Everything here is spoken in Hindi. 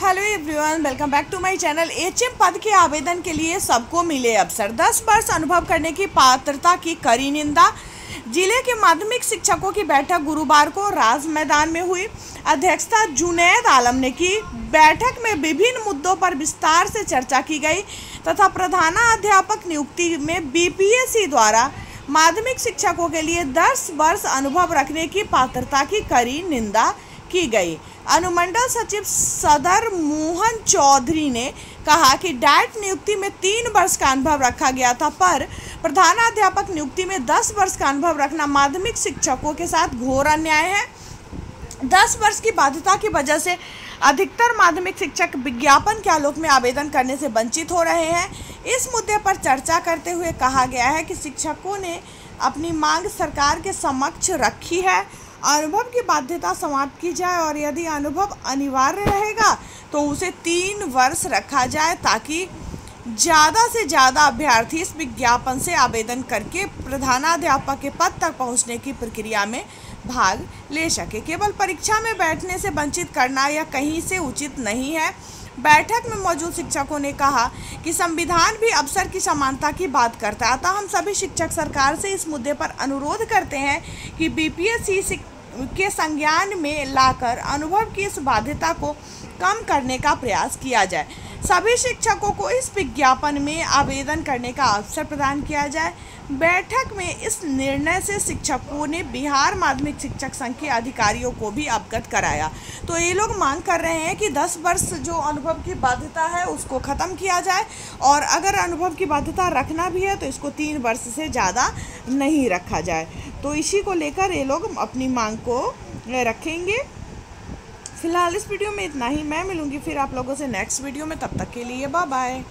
Hello everyone welcome back to my channel HM पद के आवेदन के लिए सबको मिले अवसर। 10 वर्ष अनुभव करने की पात्रता की करी निंदा। ज़िले के माध्यमिक शिक्षकों की बैठक गुरुवार को राज मैदान में हुई। अध्यक्षता जुनैद आलम ने की। बैठक में विभिन्न मुद्दों पर विस्तार से चर्चा की गई तथा प्रधानाध्यापक नियुक्ति में बीपीएससी द्वारा माध्यमिक शिक्षकों के लिए 10 वर्ष अनुभव रखने की पात्रता की कड़ी निंदा। की गई। अनुमंडल सचिव सदर मोहन चौधरी ने कहा कि डाइट नियुक्ति में तीन वर्ष का अनुभव रखा गया था, पर प्रधानाध्यापक नियुक्ति में दस वर्ष का अनुभव रखना माध्यमिक शिक्षकों के साथ घोर अन्याय है। दस वर्ष की बाध्यता की वजह से अधिकतर माध्यमिक शिक्षक विज्ञापन के आलोक में आवेदन करने से वंचित हो रहे हैं। इस मुद्दे पर चर्चा करते हुए कहा गया है कि शिक्षकों ने अपनी मांग सरकार के समक्ष रखी है। अनुभव की बाध्यता समाप्त की जाए और यदि अनुभव अनिवार्य रहेगा तो उसे तीन वर्ष रखा जाए ताकि ज़्यादा से ज़्यादा अभ्यर्थी इस विज्ञापन से आवेदन करके प्रधानाध्यापक के पद तक पहुँचने की प्रक्रिया में भाग ले सके। केवल परीक्षा में बैठने से वंचित करना या कहीं से उचित नहीं है बैठक में मौजूद शिक्षकों ने कहा कि संविधान भी अवसर की समानता की बात करता है। अतः हम सभी शिक्षक सरकार से इस मुद्दे पर अनुरोध करते हैं कि बीपीएससी के संज्ञान में लाकर अनुभव की इस बाध्यता को कम करने का प्रयास किया जाए। सभी शिक्षकों को इस विज्ञापन में आवेदन करने का अवसर प्रदान किया जाए। बैठक में इस निर्णय से शिक्षकों ने बिहार माध्यमिक शिक्षक संघ के अधिकारियों को भी अवगत कराया। तो ये लोग मांग कर रहे हैं कि 10 वर्ष जो अनुभव की बाध्यता है, उसको ख़त्म किया जाए और अगर अनुभव की बाध्यता रखना भी है तो इसको तीन वर्ष से ज़्यादा नहीं रखा जाए। तो इसी को लेकर ये लोग अपनी मांग को रखेंगे। फ़िलहाल इस वीडियो में इतना ही। मैं मिलूँगी फिर आप लोगों से नेक्स्ट वीडियो में। तब तक के लिए बाय बाय